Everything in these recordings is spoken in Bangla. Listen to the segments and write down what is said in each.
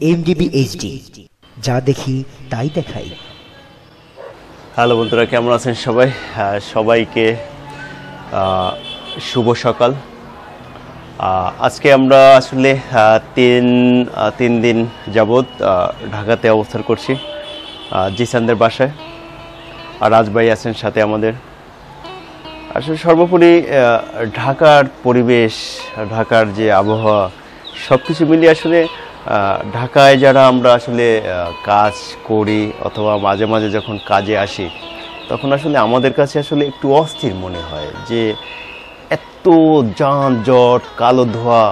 এমডিবি এইচডি যা দেখি তাই দেখাই। হ্যালো বন্ধুরা, কেমন আছেন সবাই? সবাইকে শুভ সকাল। আজকে আমরা আসলে তিন তিন দিন যাবৎ ঢাকাতে অবস্থান করছি জিসানদের বাসায়। আর রাজভাই আছেন সাথে আমাদের। আসলে সর্বোপরি ঢাকার পরিবেশ, ঢাকার যে আবহাওয়া সব কিছু মিলিয়ে আসলে ঢাকায় যারা আমরা আসলে কাজ করি অথবা মাঝে মাঝে যখন কাজে আসি, তখন আসলে আমাদের কাছে আসলে একটু অস্থির মনে হয় যে এত যানজট, কালো ধোয়া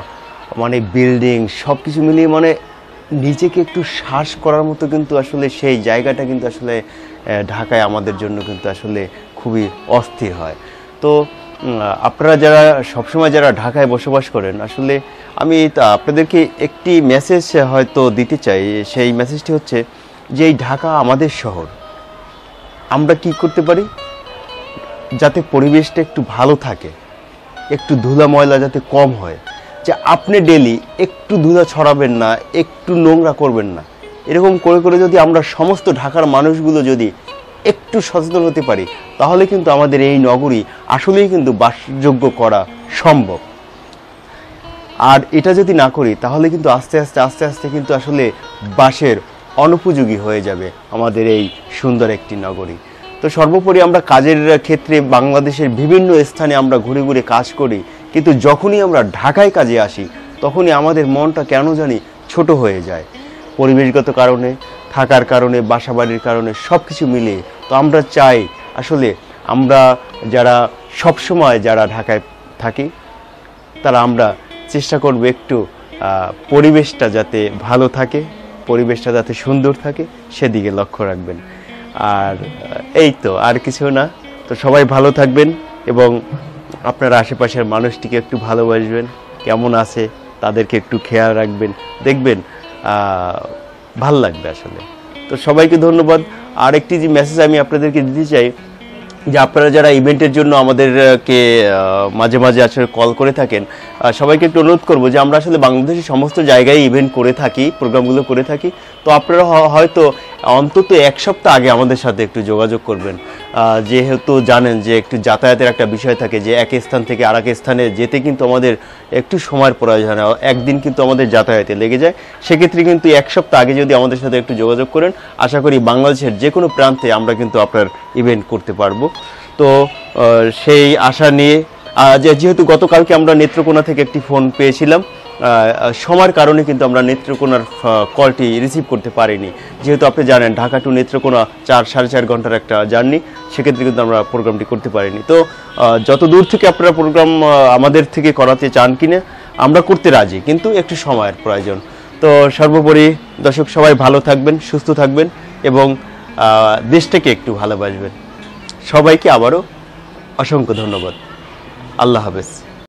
মানে বিল্ডিং সব কিছু মিলিয়ে মানে নিজেকে একটু শ্বাস করার মতো কিন্তু আসলে সেই জায়গাটা কিন্তু আসলে ঢাকায় আমাদের জন্য কিন্তু আসলে খুবই অস্থির হয়। তো আপনারা যারা সবসময় যারা ঢাকায় বসবাস করেন, আসলে আমি আপনাদেরকে একটি মেসেজ হয়তো দিতে চাই। সেই মেসেজটি হচ্ছে যে, এই ঢাকা আমাদের শহর। আমরা কি করতে পারি? যাতে পরিবেশটা একটু ভালো থাকে, একটু ধুলা ময়লা যাতে কম হয়, যে আপনি ডেলি একটু ধুলা ছড়াবেন না, একটু নোংরা করবেন না। এরকম করে করে যদি আমরা সমস্ত ঢাকার মানুষগুলো যদি একটু সচেতন হতে পারি, তাহলে কিন্তু আমাদের এই নগরী আসলেই কিন্তু বাসযোগ্য করা সম্ভব। আর এটা যদি না করি, তাহলে কিন্তু আস্তে আস্তে আস্তে আস্তে কিন্তু আসলে বাসের অনুপযোগী হয়ে যাবে আমাদের এই সুন্দর একটি নগরী। তো সর্বোপরি আমরা কাজের ক্ষেত্রে বাংলাদেশের বিভিন্ন স্থানে আমরা ঘুরে ঘুরে কাজ করি, কিন্তু যখনই আমরা ঢাকায় কাজে আসি, তখনই আমাদের মনটা কেন জানি ছোট হয়ে যায়। পরিবেশগত কারণে থাকার কারণে, বাসাবাড়ির কারণে সব কিছু মিলিয়ে। তো আমরা চাই আসলে আমরা যারা সবসময় যারা ঢাকায় থাকি, তারা আমরা চেষ্টা করব একটু পরিবেশটা যাতে ভালো থাকে, পরিবেশটা যাতে সুন্দর থাকে, সেদিকে লক্ষ্য রাখবেন। আর, এই তো, আর কিছু না। তো সবাই ভালো থাকবেন এবং আপনার আশেপাশের মানুষটিকে একটু ভালোবাসবেন, কেমন আছে তাদেরকে একটু খেয়াল রাখবেন। দেখবেন ভালো লাগবে আসলে। তো সবাইকে ধন্যবাদ। আর একটি যে মেসেজ আমি আপনাদেরকে দিতে চাই, যে আপনারা যারা ইভেন্টের জন্য আমাদেরকে মাঝে মাঝে আসলে কল করে থাকেন সবাইকে একটু অনুরোধ করব যে আমরা আসলে বাংলাদেশের সমস্ত জায়গায় ইভেন্ট করে থাকি প্রোগ্রামগুলো করে থাকি। তো আপনারা হয়তো অন্তত এক সপ্তাহ আগে আমাদের সাথে একটু যোগাযোগ করবেন। যেহেতু জানেন যে একটু যাতায়াতের একটা বিষয় থাকে যে এক স্থান থেকে আর স্থানে যেতে কিন্তু আমাদের একটু সময়ের প্রয়োজন হয়। একদিন কিন্তু আমাদের যাতায়াতে লেগে যায়। সেক্ষেত্রে কিন্তু এক সপ্তাহ আগে যদি আমাদের সাথে একটু যোগাযোগ করেন, আশা করি বাংলাদেশের যে কোনো প্রান্তে আমরা কিন্তু আপনার ইভেন্ট করতে পারব। তো সেই আশা নিয়ে যেহেতু গতকালকে আমরা নেত্রকোনা থেকে একটি ফোন পেয়েছিলাম সময়ের কারণে কিন্তু আমরা নেত্রকোনার কলটি রিসিভ করতে পারিনি। যেহেতু আপনি জানেন, ঢাকা টু নেত্রকোনা চার, সাড়ে চার ঘণ্টার একটা জার্নি সেক্ষেত্রে কিন্তু আমরা প্রোগ্রামটি করতে পারিনি। তো যত দূর থেকে আপনারা প্রোগ্রাম আমাদের থেকে করাতে চান কিনা, আমরা করতে রাজি, কিন্তু একটু সময়ের প্রয়োজন। তো, সর্বোপরি দর্শক, সবাই ভালো থাকবেন, সুস্থ থাকবেন এবং দেশটাকে একটু ভালোবাসবেন। সবাইকে আবারও অসংখ্য ধন্যবাদ। আল্লাহ হাফেজ।